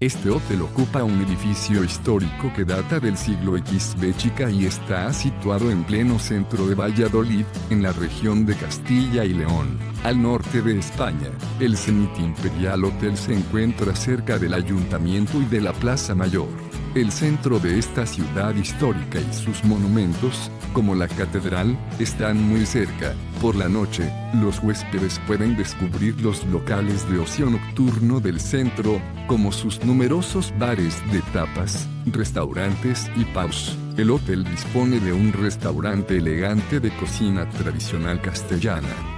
Este hotel ocupa un edificio histórico que data del siglo XV chica y está situado en pleno centro de Valladolid, en la región de Castilla y León, al norte de España. El Zenit Imperial Hotel se encuentra cerca del ayuntamiento y de la Plaza Mayor. El centro de esta ciudad histórica y sus monumentos, como la catedral, están muy cerca. Por la noche, los huéspedes pueden descubrir los locales de ocio nocturno del centro, como sus numerosos bares de tapas, restaurantes y pubs. El hotel dispone de un restaurante elegante de cocina tradicional castellana.